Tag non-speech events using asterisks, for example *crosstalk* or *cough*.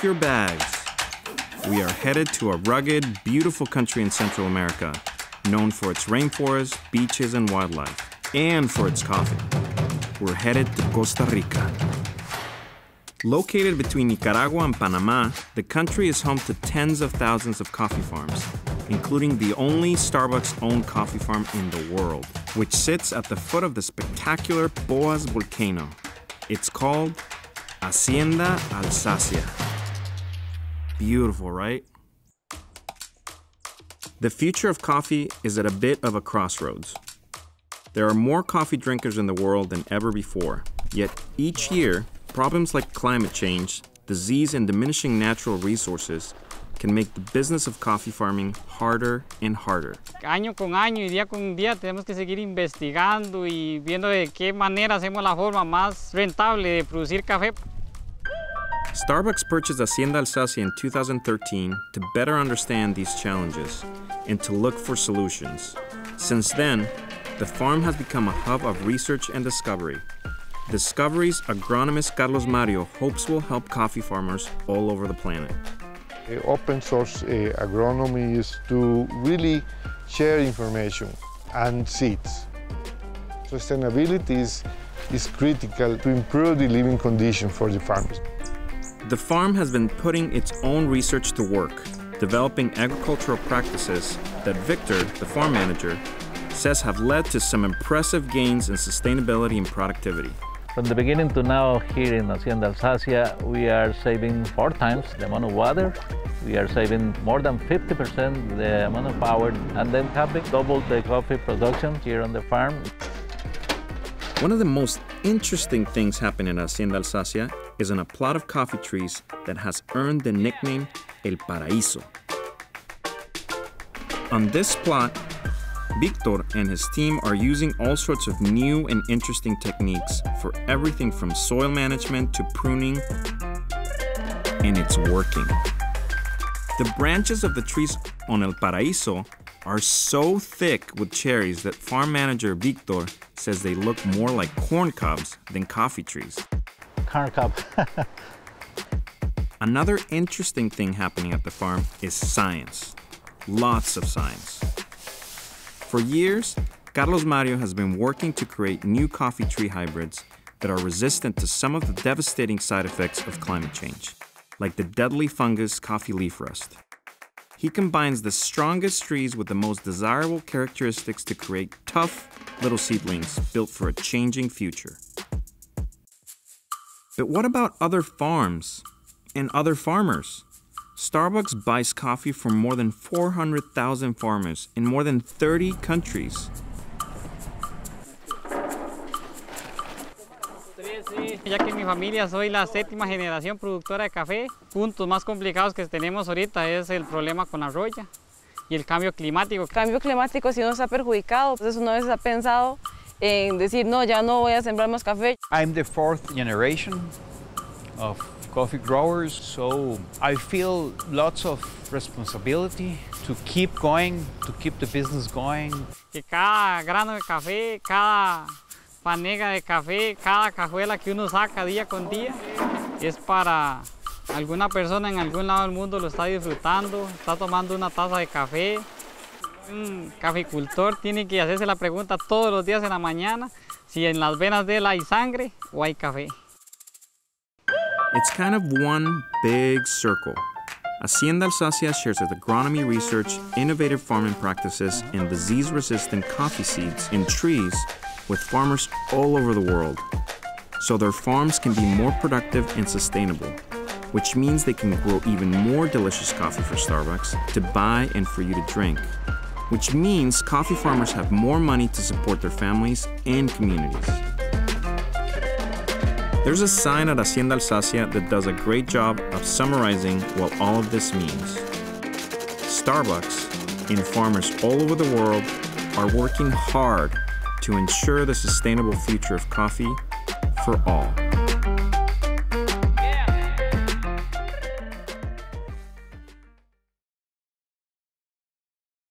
Your bags. We are headed to a rugged, beautiful country in Central America, known for its rainforests, beaches, and wildlife, and for its coffee. We're headed to Costa Rica. Located between Nicaragua and Panama, the country is home to tens of thousands of coffee farms, including the only Starbucks owned coffee farm in the world, which sits at the foot of the spectacular Poás volcano. It's called Hacienda Alsacia. Beautiful, right? The future of coffee is at a bit of a crossroads. There are more coffee drinkers in the world than ever before, yet each year, problems like climate change, disease, and diminishing natural resources can make the business of coffee farming harder and harder. Año con año y día con día tenemos que seguir investigando y viendo de qué manera hacemos la forma más rentable de producir café. Starbucks purchased Hacienda Alsacia in 2013 to better understand these challenges and to look for solutions. Since then, the farm has become a hub of research and discovery. Discoveries agronomist Carlos Mario hopes will help coffee farmers all over the planet. Uh, open source uh, agronomy is to really share information and seeds. Sustainability is, is critical to improve the living condition for the farmers. The farm has been putting its own research to work, developing agricultural practices that Victor, the farm manager, says have led to some impressive gains in sustainability and productivity. From the beginning to now here in Hacienda Alsacia, we are saving four times the amount of water. We are saving more than 50% the amount of power and then have doubled the coffee production here on the farm. One of the most interesting things happening in Hacienda Alsacia is on a plot of coffee trees that has earned the nickname El Paraíso. On this plot, Victor and his team are using all sorts of new and interesting techniques for everything from soil management to pruning, and it's working. The branches of the trees on El Paraíso are so thick with cherries that farm manager Victor says they look more like corn cobs than coffee trees. Corn cob. *laughs* Another interesting thing happening at the farm is science. Lots of science. For years, Carlos Mario has been working to create new coffee tree hybrids that are resistant to some of the devastating side effects of climate change, like the deadly fungus coffee leaf rust. He combines the strongest trees with the most desirable characteristics to create tough little seedlings built for a changing future. But what about other farms and other farmers? Starbucks buys coffee from more than 400,000 farmers in more than 30 countries. Ya que en mi familia soy la séptima generación productora de café, puntos más complicados que tenemos ahorita es el problema con la roya y el cambio climático. El cambio climático sí nos ha perjudicado, entonces una vez ha pensado en decir, no, ya no voy a sembrar más café. I'm the fourth generation of coffee growers, so I feel lots of responsibility to keep going, to keep the business going. Que cada grano de café, cada panega de café, cada cajuela que uno saca día con día es para alguna persona en algún lado del mundo lo está disfrutando, está tomando una taza de café. Un caficultor tiene que hacerse la pregunta todos los días en la mañana si en las venas de él hay sangre o hay café. It's kind of one big circle. Hacienda Alsacia shares its agronomy research, innovative farming practices, and disease resistant coffee seeds and trees with farmers all over the world so their farms can be more productive and sustainable, which means they can grow even more delicious coffee for Starbucks to buy and for you to drink, which means coffee farmers have more money to support their families and communities. There's a sign at Hacienda Alsacia that does a great job of summarizing what all of this means. Starbucks and farmers all over the world are working hard to ensure the sustainable future of coffee for all.